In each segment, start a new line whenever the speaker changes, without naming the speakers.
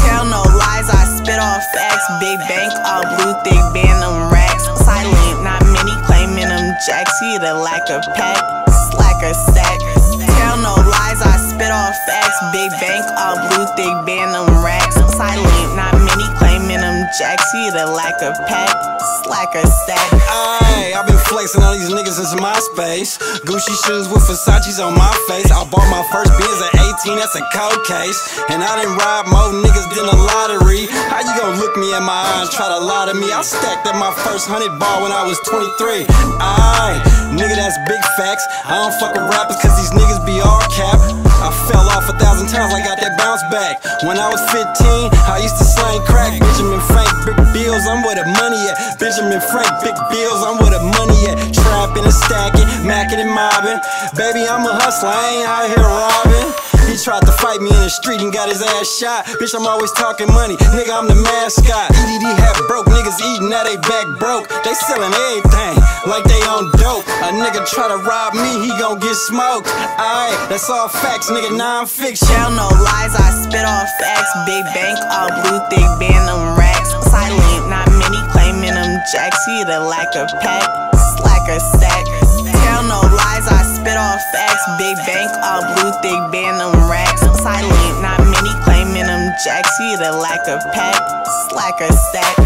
Tell no lies, I spit off facts. Big bank, all blue, thick band, them racks. Silent, not many claiming them jacks. He the lack of pack, slacker sack. Tell no lies, I spit off facts. Big bank, all blue, thick band, them racks. Silent, not many claiming them jacks. He the lack of pack, slacker sack.
Uh, flexing on these niggas since MySpace. Gucci shoes with Versace's on my face. I bought my first Benz at 18, that's a cold case. And I didn't ride more niggas than a lottery. How you gonna look me in my eye and try to lie to me? I stacked up my first hundred ball when I was 23. Ayy, nigga, that's big facts. I don't fuck with rappers cause these niggas be all cap. I fell off a thousand times, I got that bounce back. When I was 15, I used to slang crack. Benjamin Frank, big bills, I'm where the money at. Benjamin Frank, big bills, I'm where stacking, macking and mobbing. Baby, I'm a hustler, I ain't out here robbing. He tried to fight me in the street and got his ass shot. Bitch, I'm always talking money. Nigga, I'm the mascot. EDD half broke, niggas eating, now they back broke. They selling everything like they on dope. A nigga try to rob me, he gon' get smoked. Aight, that's all facts, nigga, non-fiction.
Tell no lies, I spit off facts. Big bank, all blue thick band, them racks. Silent, not many claiming them jacks. See the lack of pack, slacker sack facts. Big bank, all blue, thick band, them racks. I'm silent, not many claiming them jacks. See the lack of pack, slack a stack.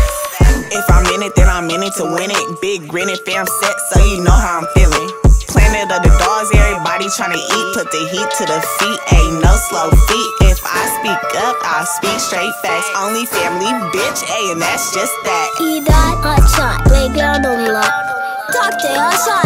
If I'm in it, then I'm in it to win it. Big grinning fam set, so you know how I'm feeling. Planet of the dogs, everybody tryna eat. Put the heat to the feet, ain't no slow feet. If I speak up, I speak straight facts. Only family, bitch, ayy, and that's just that.
He died, I shot,
playground on lock. Talk to us,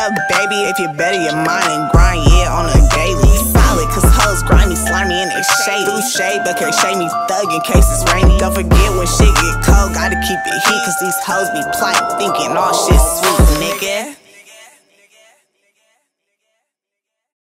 up, baby, if you better your mind and grind, yeah, on a daily. Solid, cause hoes grimy, slimy, and they shade. Through shade, but can't shade me thug in case it's rainy. Don't forget when shit get cold, gotta keep it heat, cause these hoes be plotting, thinking all shit sweet, nigga.